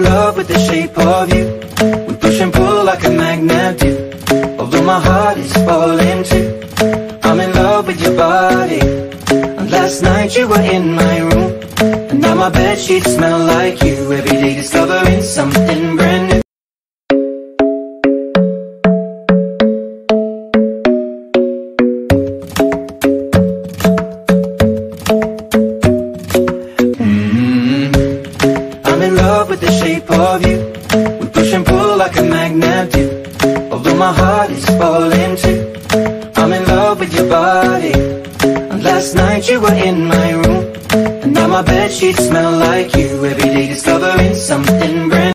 in love with the shape of you. We push and pull like a magnet do. Although my heart is falling too I'm in love with your body. And last night you were in my room. And now my bedsheets smell like you. Every day discovering something love with the shape of you. We push and pull like a magnet do. Although my heart is falling too I'm in love with your body. And last night you were in my room And now my bed sheets smell like you. Every day brand